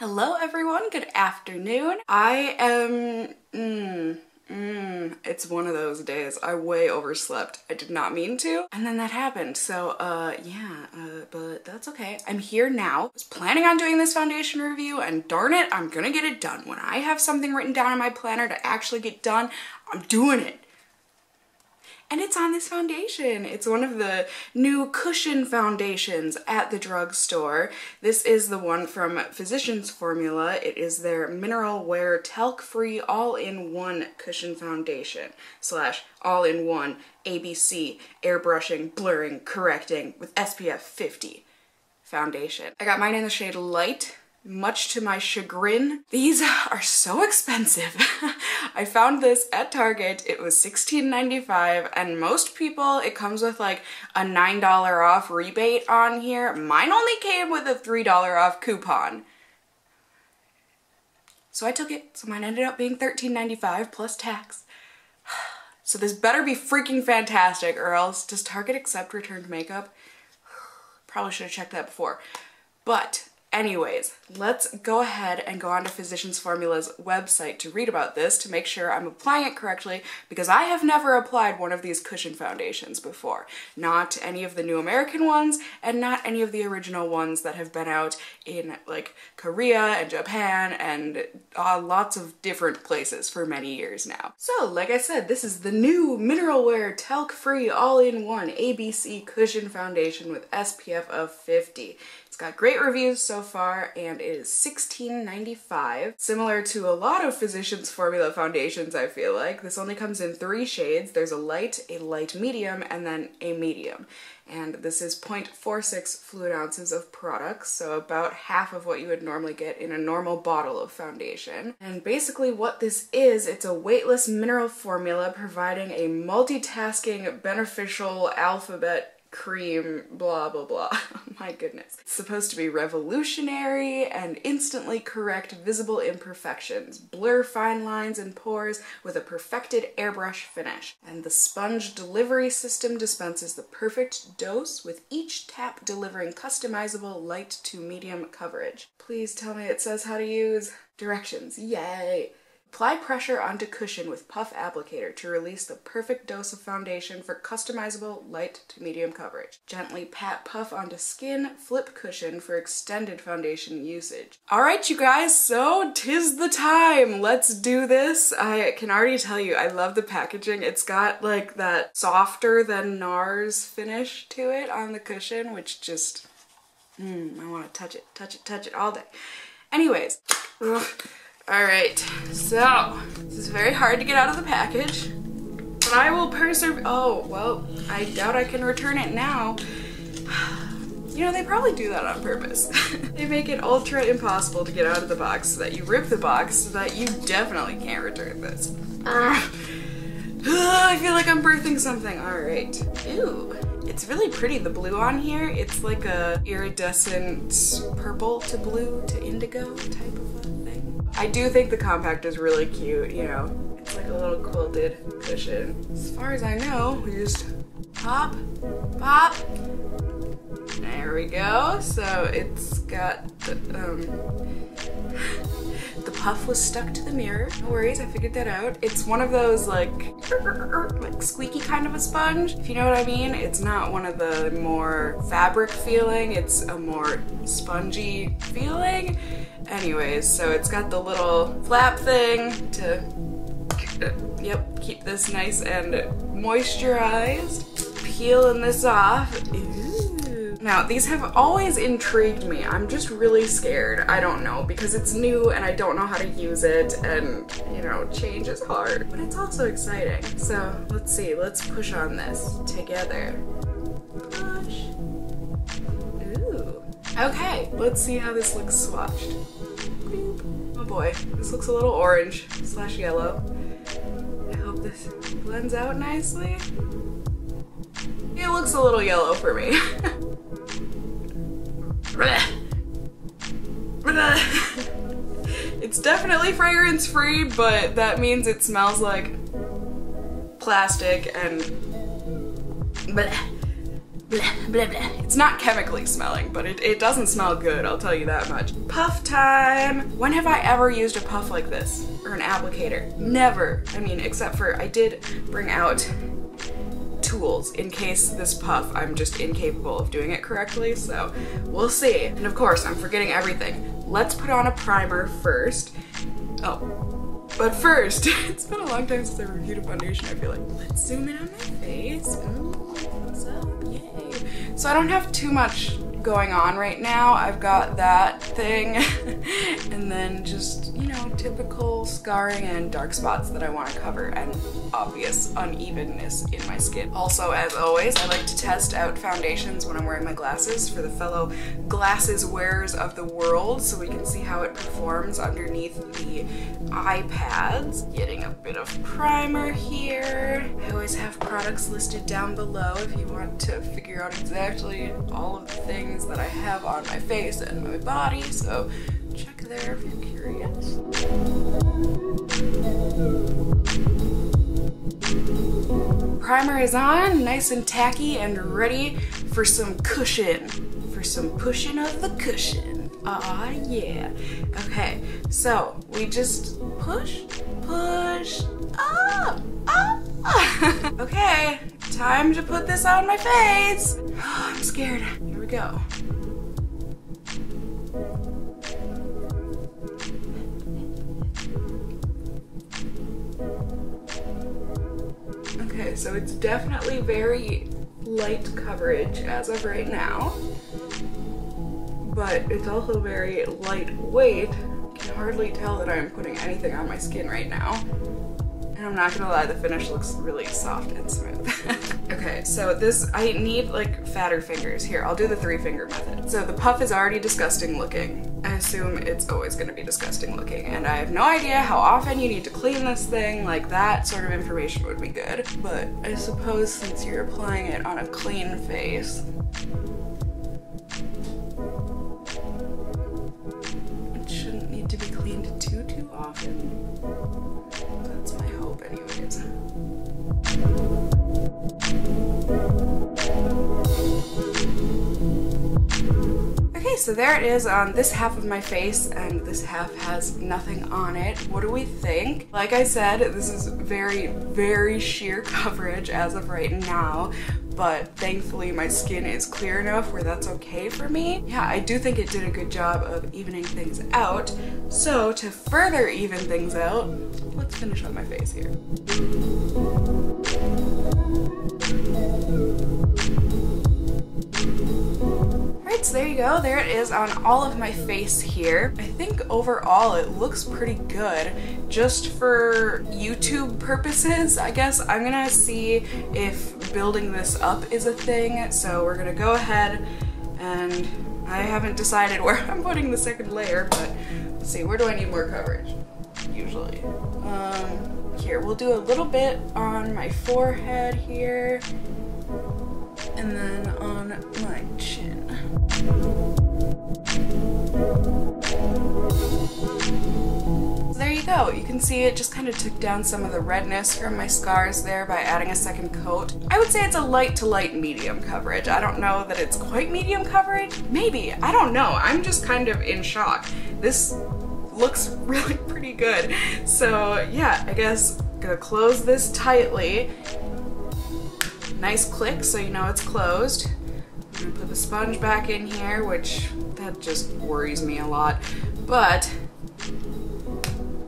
Hello everyone, good afternoon. I am, mm, mm, it's one of those days. I way overslept. I did not mean to. And then that happened. So, uh, yeah, uh, but that's okay. I'm here now. I was planning on doing this foundation review and darn it, I'm gonna get it done. When I have something written down in my planner to actually get done, I'm doing it and it's on this foundation. It's one of the new cushion foundations at the drugstore. This is the one from Physicians Formula. It is their mineral wear talc-free all-in-one cushion foundation slash all-in-one ABC airbrushing, blurring, correcting with SPF 50 foundation. I got mine in the shade light much to my chagrin. These are so expensive. I found this at Target. It was $16.95 and most people it comes with like a $9 off rebate on here. Mine only came with a $3 off coupon. So I took it. So mine ended up being $13.95 plus tax. So this better be freaking fantastic or else does Target accept returned makeup? Probably should have checked that before. But Anyways, let's go ahead and go on to Physicians Formula's website to read about this to make sure I'm applying it correctly because I have never applied one of these cushion foundations before. Not any of the new American ones and not any of the original ones that have been out in like Korea and Japan and uh, lots of different places for many years now. So like I said, this is the new Mineral Wear Talc-Free All-in-One ABC Cushion Foundation with SPF of 50 got great reviews so far and it is $16.95. Similar to a lot of Physicians Formula foundations, I feel like. This only comes in three shades. There's a light, a light medium, and then a medium. And this is 0.46 fluid ounces of product, so about half of what you would normally get in a normal bottle of foundation. And basically what this is, it's a weightless mineral formula providing a multitasking beneficial alphabet cream, blah, blah, blah. My goodness. It's supposed to be revolutionary and instantly correct visible imperfections, blur fine lines and pores with a perfected airbrush finish. And the sponge delivery system dispenses the perfect dose with each tap delivering customizable light to medium coverage. Please tell me it says how to use directions. Yay! Apply pressure onto cushion with puff applicator to release the perfect dose of foundation for customizable light to medium coverage. Gently pat puff onto skin, flip cushion for extended foundation usage. All right, you guys, so tis the time. Let's do this. I can already tell you, I love the packaging. It's got like that softer than NARS finish to it on the cushion, which just, mm, I want to touch it, touch it, touch it all day. Anyways, ugh. All right, so this is very hard to get out of the package, but I will persevere. Oh, well, I doubt I can return it now. You know, they probably do that on purpose. they make it ultra impossible to get out of the box so that you rip the box so that you definitely can't return this. I feel like I'm birthing something. All right. Ew. It's really pretty. The blue on here, it's like a iridescent purple to blue to indigo type of I do think the compact is really cute, you know. It's like a little quilted cushion. As far as I know, we just pop, pop. There we go. So it's got the, um, the puff was stuck to the mirror. No worries, I figured that out. It's one of those like, like squeaky kind of a sponge, if you know what I mean. It's not one of the more fabric feeling, it's a more spongy feeling. Anyways, so it's got the little flap thing to, yep, keep this nice and moisturized. Peeling this off. Now, these have always intrigued me. I'm just really scared. I don't know, because it's new and I don't know how to use it and, you know, change is hard. But it's also exciting. So, let's see. Let's push on this together. Ooh. Okay, let's see how this looks swatched. Oh boy, this looks a little orange slash yellow. I hope this blends out nicely. It looks a little yellow for me. it's definitely fragrance free, but that means it smells like plastic and bleh. blah, blah, blah. It's not chemically smelling, but it, it doesn't smell good, I'll tell you that much. Puff time! When have I ever used a puff like this? Or an applicator? Never. I mean, except for I did bring out tools in case this puff I'm just incapable of doing it correctly, so we'll see. And of course, I'm forgetting everything. Let's put on a primer first. Oh, but first, it's been a long time since I reviewed a foundation, I feel like. Let's zoom in on my face. Ooh, what's up? Yay. So I don't have too much going on right now. I've got that thing and then just, you know, typical scarring and dark spots that I want to cover and obvious unevenness in my skin. Also, as always, I like to test out foundations when I'm wearing my glasses for the fellow glasses wearers of the world so we can see how it performs underneath the eye pads. Getting a bit of primer here. I always have products listed down below if you want to figure out exactly all of the things that I have on my face and my body, so check there if you're curious. Primer is on, nice and tacky and ready for some cushion, for some pushing of the cushion. Ah, yeah. Okay, so we just push, push, up, up. okay, time to put this on my face. Oh, I'm scared go. Okay, so it's definitely very light coverage as of right now, but it's also very lightweight. can hardly tell that I'm putting anything on my skin right now. And I'm not gonna lie, the finish looks really soft and smooth. okay, so this, I need like fatter fingers. Here, I'll do the three finger method. So the puff is already disgusting looking. I assume it's always gonna be disgusting looking. And I have no idea how often you need to clean this thing. Like that sort of information would be good. But I suppose since you're applying it on a clean face, so there it is on this half of my face and this half has nothing on it. What do we think? Like I said, this is very, very sheer coverage as of right now, but thankfully my skin is clear enough where that's okay for me. Yeah, I do think it did a good job of evening things out. So to further even things out, let's finish on my face here. Alright, so there you go. There it is on all of my face here. I think overall it looks pretty good. Just for YouTube purposes, I guess I'm gonna see if building this up is a thing. So we're gonna go ahead and I haven't decided where I'm putting the second layer, but let's see, where do I need more coverage? Usually. Um, here, we'll do a little bit on my forehead here and then on my chin. There you go. You can see it just kind of took down some of the redness from my scars there by adding a second coat. I would say it's a light to light medium coverage. I don't know that it's quite medium coverage. Maybe. I don't know. I'm just kind of in shock. This looks really pretty good. So yeah, I guess gonna close this tightly nice click so you know it's closed. I'm gonna put the sponge back in here, which that just worries me a lot, but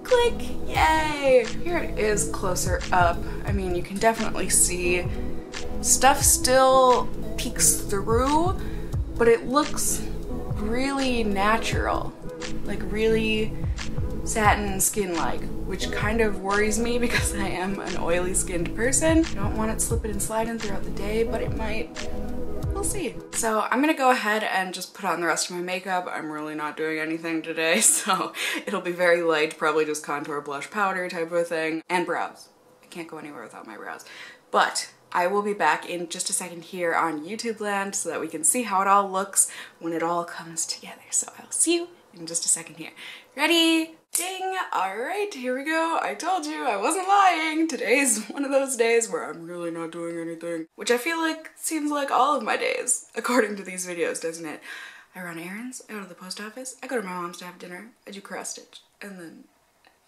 click, yay! Here it is closer up. I mean, you can definitely see stuff still peeks through, but it looks really natural, like really satin skin-like, which kind of worries me because I am an oily skinned person. I don't want it slipping and sliding throughout the day, but it might. We'll see. So I'm gonna go ahead and just put on the rest of my makeup. I'm really not doing anything today, so it'll be very light, probably just contour, blush, powder type of thing, and brows. I can't go anywhere without my brows. But I will be back in just a second here on YouTube land so that we can see how it all looks when it all comes together. So I'll see you in just a second here. Ready? Ding! Alright, here we go. I told you I wasn't lying. Today's one of those days where I'm really not doing anything. Which I feel like seems like all of my days, according to these videos, doesn't it? I run errands, I go to the post office, I go to my mom's to have dinner, I do cross stitch, and then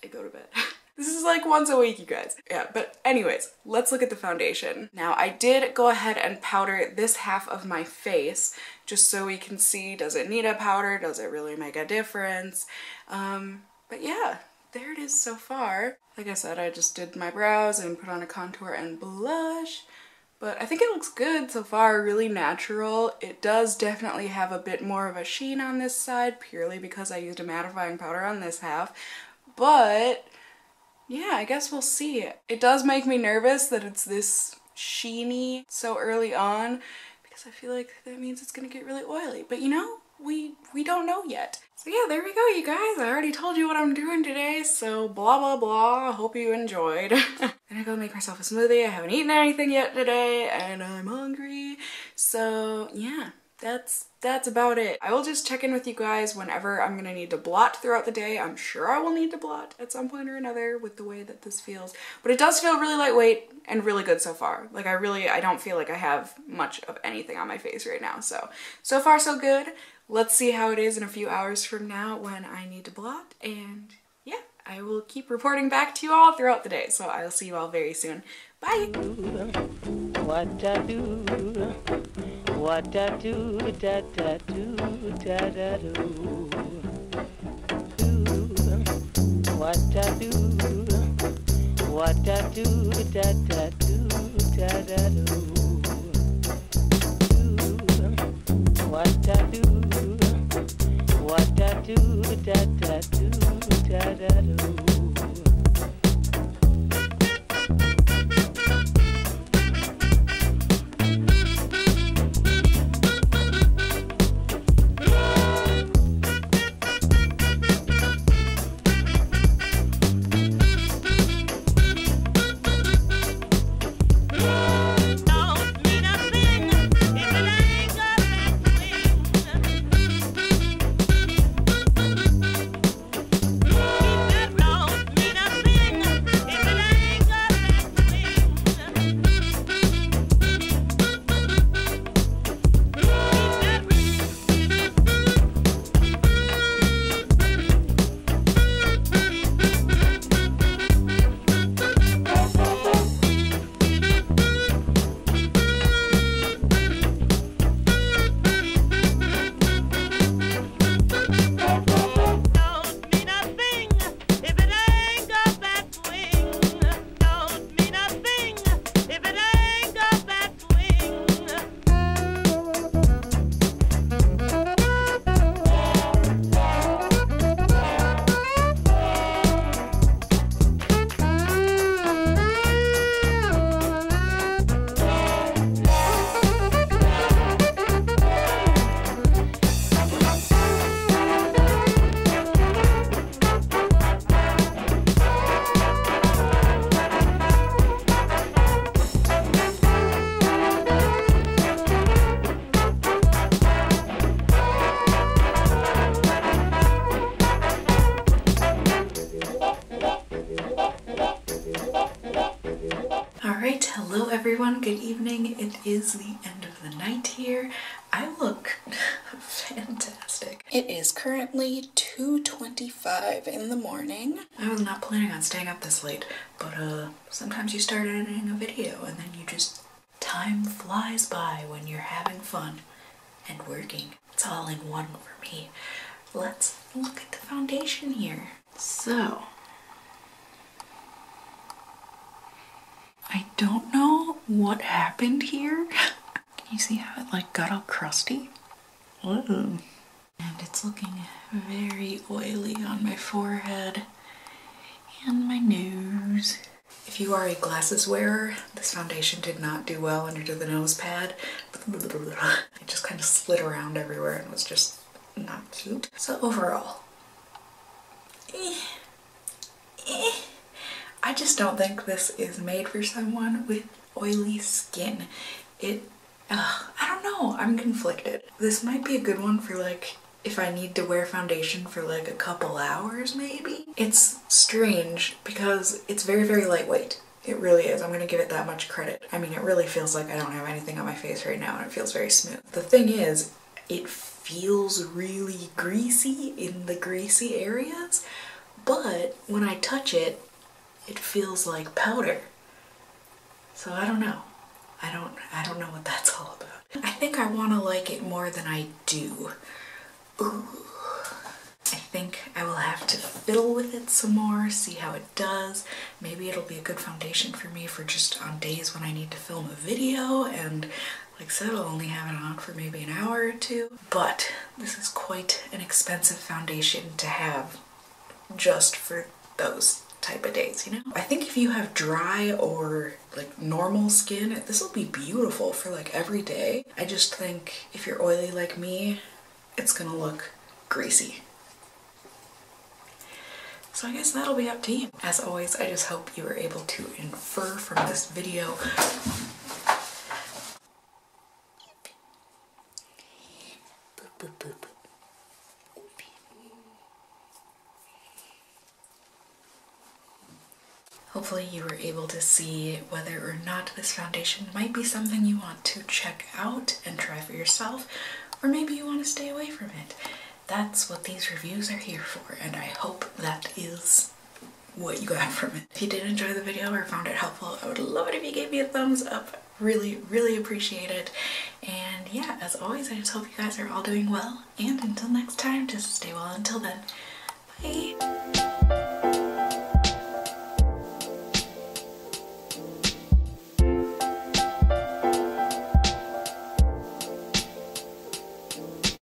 I go to bed. This is like once a week, you guys. Yeah, but anyways, let's look at the foundation. Now, I did go ahead and powder this half of my face just so we can see, does it need a powder? Does it really make a difference? Um, but yeah, there it is so far. Like I said, I just did my brows and put on a contour and blush. But I think it looks good so far, really natural. It does definitely have a bit more of a sheen on this side purely because I used a mattifying powder on this half. But yeah, I guess we'll see. It does make me nervous that it's this sheeny so early on because I feel like that means it's gonna get really oily. But you know, we we don't know yet. So yeah, there we go, you guys. I already told you what I'm doing today, so blah blah blah. Hope you enjoyed. Gonna go make myself a smoothie. I haven't eaten anything yet today, and I'm hungry. So yeah, that's that's about it. I will just check in with you guys whenever I'm gonna need to blot throughout the day. I'm sure I will need to blot at some point or another with the way that this feels. But it does feel really lightweight and really good so far. Like I really, I don't feel like I have much of anything on my face right now. So, so far so good. Let's see how it is in a few hours from now when I need to blot and yeah, I will keep reporting back to you all throughout the day. So I'll see you all very soon. Bye! What I do, what I do, da da do, da da do. What I do, what I do, da da do, da da. Do do, da da do, da da do. Hello everyone, good evening. It is the end of the night here. I look fantastic. It is currently 2.25 in the morning. I was not planning on staying up this late, but uh, sometimes you start editing a video and then you just... Time flies by when you're having fun and working. It's all in one for me. Let's look at the foundation here. So, I don't know what happened here. Can you see how it like got all crusty? Ooh. And it's looking very oily on my forehead and my nose. If you are a glasses wearer, this foundation did not do well under the nose pad. It just kind of slid around everywhere and was just not cute. So overall, eh. I just don't think this is made for someone with oily skin. It, I don't know, I'm conflicted. This might be a good one for like if I need to wear foundation for like a couple hours maybe. It's strange because it's very, very lightweight. It really is. I'm gonna give it that much credit. I mean, it really feels like I don't have anything on my face right now and it feels very smooth. The thing is, it feels really greasy in the greasy areas, but when I touch it, it feels like powder. So I don't know. I don't I don't know what that's all about. I think I want to like it more than I do. Ooh. I think I will have to fiddle with it some more, see how it does. Maybe it'll be a good foundation for me for just on days when I need to film a video and like I said, I'll only have it on for maybe an hour or two. But this is quite an expensive foundation to have just for those type of days, you know? I think if you have dry or like normal skin, this will be beautiful for like every day. I just think if you're oily like me, it's gonna look greasy. So I guess that'll be up to you. As always, I just hope you were able to infer from this video Hopefully you were able to see whether or not this foundation might be something you want to check out and try for yourself, or maybe you want to stay away from it. That's what these reviews are here for, and I hope that is what you got from it. If you did enjoy the video or found it helpful, I would love it if you gave me a thumbs up. Really, really appreciate it. And yeah, as always, I just hope you guys are all doing well. And until next time, just stay well until then. Bye.